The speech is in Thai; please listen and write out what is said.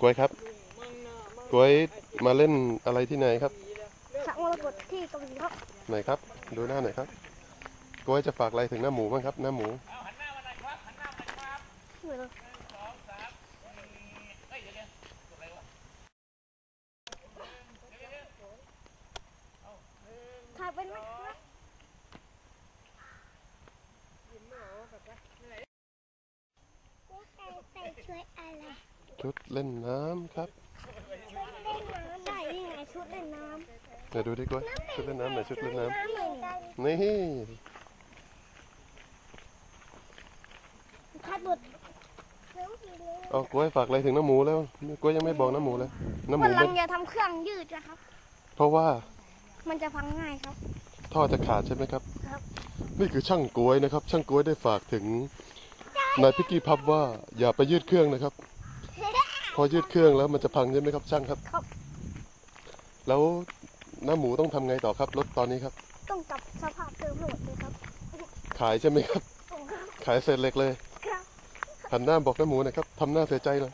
กล้วยครับ กล้วยมาเล่นอะไรที่ไหนครับสระมรกตที่เกาหลีครับ ไหนครับ ดูหน้าหน่อยครับ กล้วยจะฝากอะไรถึงหน้าหมูบ้างครับ หน้าหมู เหมือนถ่ายเป็นไหมครับ ใส่ช่วยอะไร ชุดเล่นน้ำครับช่วยเล่นน้ำใช่นี่ไงชุดเล่นน้เดี๋ยวดูดิกล้วยชุดเล่นน้ำไหนชุดเล่นน้น้ำเหมือนกันำนี่ำคัดบดน้ำสีเหลืองเอากล้วยฝากอะไรถึงน้าหมูแล้วกล้วยยังไม่บอกน้าหมูเลยน้าหมูวันหลัไม่งอย่าทำเครื่องยืดนะครับ เพราะว่ามันจะพังง่ายครับ ท่อจะขาดใช่ไหมครับครับ นี่คือช่างกล้วยนะครับ ช่างกล้วยได้ฝากถึงนายพิกกี้พับว่าอย่าไปยืดเครื่องนะครับ พอยืดเครื่องแล้วมันจะพังใช่ไหมครับช่างครับ ครับ แล้วน้าหมูต้องทำไงต่อครับรถตอนนี้ครับ ต้องกลับสภาพเดิมให้หมดเลยครับ ขายใช่ไหมครับ ผมขายเศษเหล็กเลย ครับ หันหน้าบอกน้าหมูหน่อยครับทำหน้าเสียใจเลย